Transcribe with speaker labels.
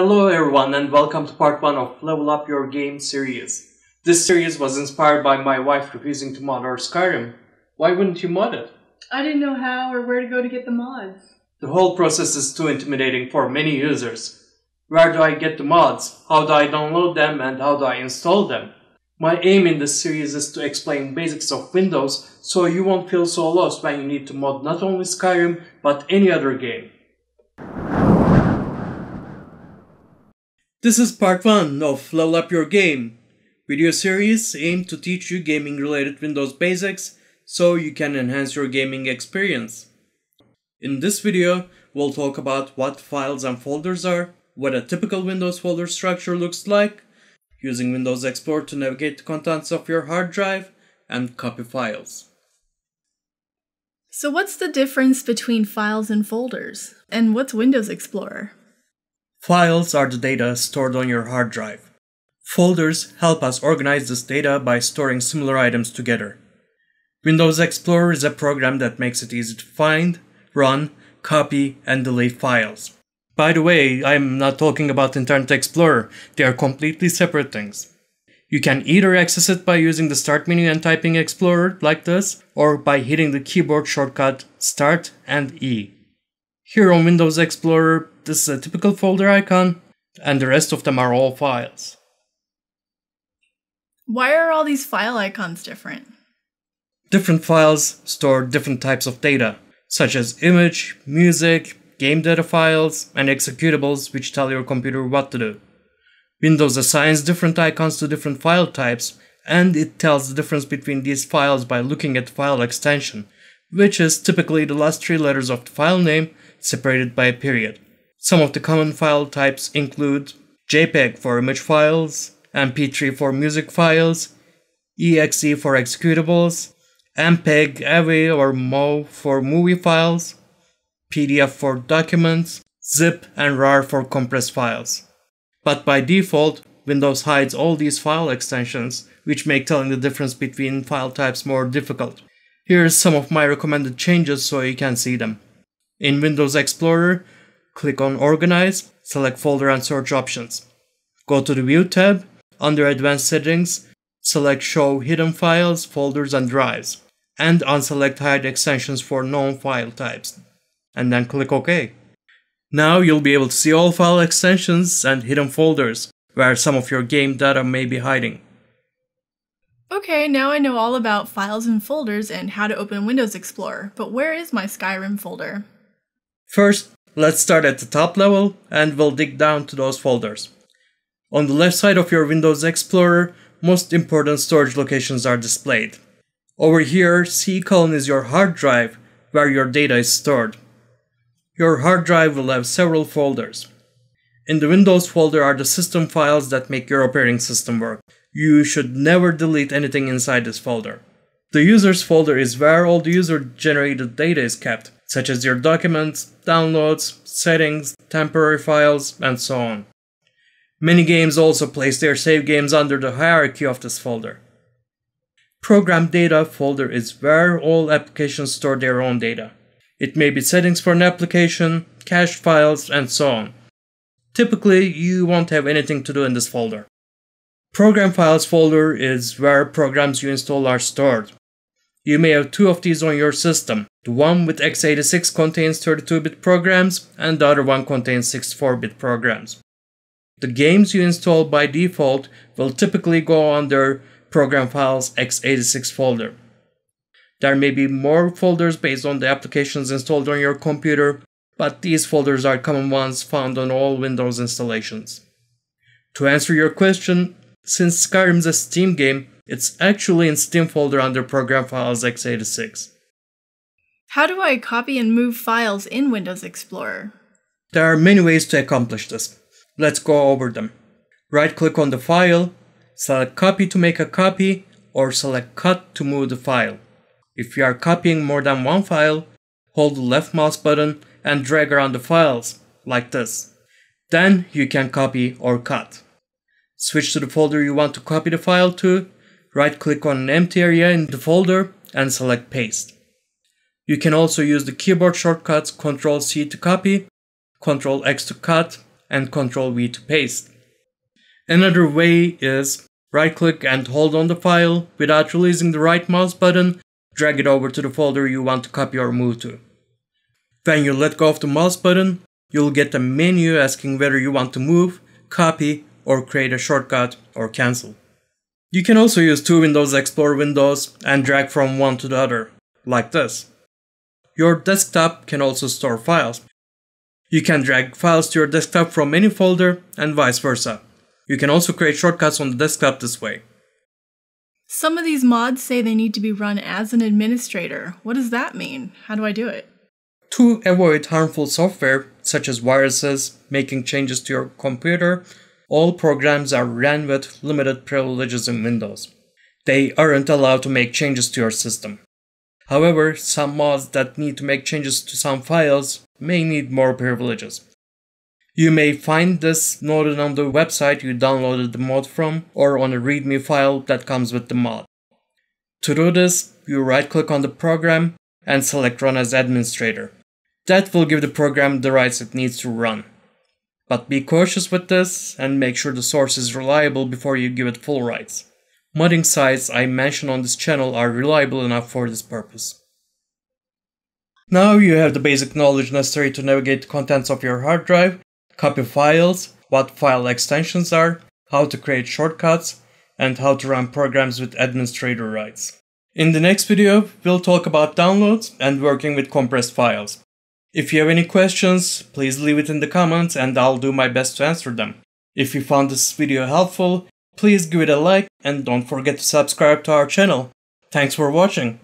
Speaker 1: Hello everyone and welcome to part 1 of Level Up Your Game series. This series was inspired by my wife refusing to mod our Skyrim. Why wouldn't you mod it?
Speaker 2: I didn't know how or where to go to get the mods.
Speaker 1: The whole process is too intimidating for many users. Where do I get the mods? How do I download them and how do I install them? My aim in this series is to explain basics of Windows so you won't feel so lost when you need to mod not only Skyrim but any other game. This is part 1 of Level Up Your Game video series aimed to teach you gaming related Windows basics so you can enhance your gaming experience. In this video, we'll talk about what files and folders are, what a typical Windows folder structure looks like, using Windows Explorer to navigate the contents of your hard drive, and copy files.
Speaker 2: So, what's the difference between files and folders? And what's Windows Explorer?
Speaker 1: Files are the data stored on your hard drive. Folders help us organize this data by storing similar items together. Windows Explorer is a program that makes it easy to find, run, copy, and delete files. By the way, I'm not talking about Internet Explorer, they are completely separate things. You can either access it by using the Start menu and typing Explorer like this, or by hitting the keyboard shortcut Start and E. Here on Windows Explorer, this is a typical folder icon, and the rest of them are all files.
Speaker 2: Why are all these file icons different?
Speaker 1: Different files store different types of data, such as image, music, game data files, and executables which tell your computer what to do. Windows assigns different icons to different file types, and it tells the difference between these files by looking at file extension, which is typically the last three letters of the file name separated by a period. Some of the common file types include JPEG for image files, MP3 for music files, EXE for executables, MPEG, AVI or MOV for movie files, PDF for documents, zip and RAR for compressed files. But by default, Windows hides all these file extensions, which make telling the difference between file types more difficult. Here's some of my recommended changes so you can see them. In Windows Explorer, click on Organize, select Folder and Search options. Go to the View tab, under Advanced Settings, select Show Hidden Files, Folders and Drives, and unselect Hide Extensions for known file types, and then click OK. Now you'll be able to see all file extensions and hidden folders where some of your game data may be hiding.
Speaker 2: Okay, now I know all about files and folders and how to open Windows Explorer, but where is my Skyrim folder?
Speaker 1: First, let's start at the top level and we'll dig down to those folders. On the left side of your Windows Explorer, most important storage locations are displayed. Over here, C colon is your hard drive where your data is stored. Your hard drive will have several folders. In the Windows folder are the system files that make your operating system work. You should never delete anything inside this folder. The users folder is where all the user generated data is kept, such as your documents, downloads, settings, temporary files, and so on. Many games also place their save games under the hierarchy of this folder. Program Data folder is where all applications store their own data. It may be settings for an application, cache files, and so on. Typically, you won't have anything to do in this folder. Program Files folder is where programs you install are stored. You may have two of these on your system. The one with x86 contains 32-bit programs and the other one contains 64-bit programs. The games you install by default will typically go under Program Files x86 folder. There may be more folders based on the applications installed on your computer, but these folders are common ones found on all Windows installations. To answer your question, since Skyrim's a Steam game, it's actually in Steam folder under Program Files x86.
Speaker 2: How do I copy and move files in Windows Explorer?
Speaker 1: There are many ways to accomplish this. Let's go over them. Right click on the file, select copy to make a copy, or select cut to move the file. If you are copying more than one file, hold the left mouse button and drag around the files, like this. Then you can copy or cut. Switch to the folder you want to copy the file to, right click on an empty area in the folder and select paste. You can also use the keyboard shortcuts Ctrl C to copy, Ctrl X to cut, and Ctrl V to paste. Another way is right click and hold on the file without releasing the right mouse button, drag it over to the folder you want to copy or move to. When you let go of the mouse button, you'll get a menu asking whether you want to move, copy, or create a shortcut or cancel. You can also use two Windows Explorer windows and drag from one to the other, like this. Your desktop can also store files. You can drag files to your desktop from any folder and vice versa. You can also create shortcuts on the desktop this way.
Speaker 2: Some of these mods say they need to be run as an administrator. What does that mean? How do I do it?
Speaker 1: To avoid harmful software, such as viruses, making changes to your computer, all programs are ran with limited privileges in Windows. They aren't allowed to make changes to your system. However, some mods that need to make changes to some files may need more privileges. You may find this noted on the website you downloaded the mod from or on a README file that comes with the mod. To do this, you right click on the program and select Run as Administrator. That will give the program the rights it needs to run. But be cautious with this and make sure the source is reliable before you give it full rights. Modding sites I mention on this channel are reliable enough for this purpose. Now you have the basic knowledge necessary to navigate the contents of your hard drive copy files, what file extensions are, how to create shortcuts, and how to run programs with administrator rights. In the next video, we'll talk about downloads and working with compressed files. If you have any questions, please leave it in the comments and I'll do my best to answer them. If you found this video helpful, please give it a like and don't forget to subscribe to our channel. Thanks for watching.